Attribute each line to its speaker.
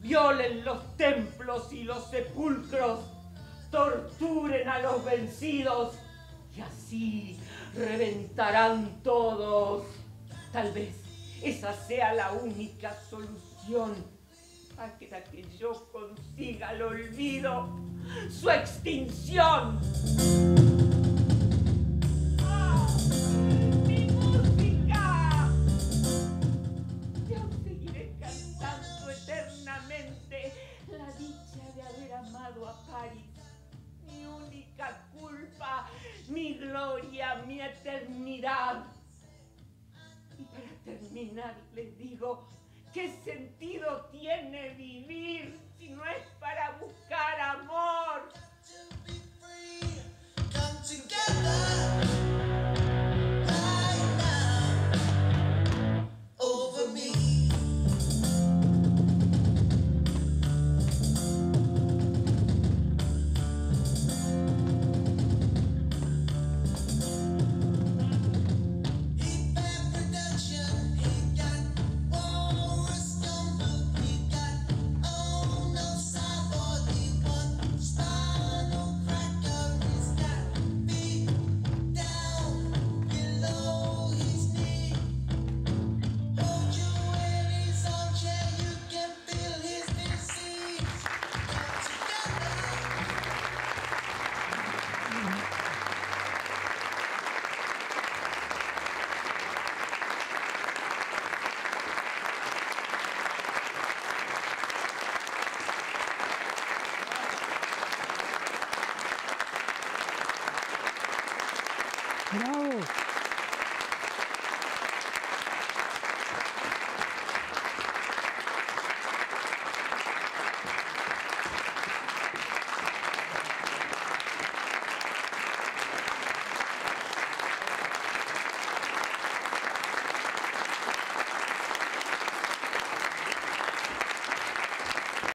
Speaker 1: violen los templos y los sepulcros, torturen a los vencidos y así reventarán todos. Tal vez esa sea la única solución para que yo consiga el olvido, su extinción. amado a Paris. Mi única culpa, mi gloria, mi eternidad. Y para terminar les digo, ¿qué sentido tiene vivir si no es No.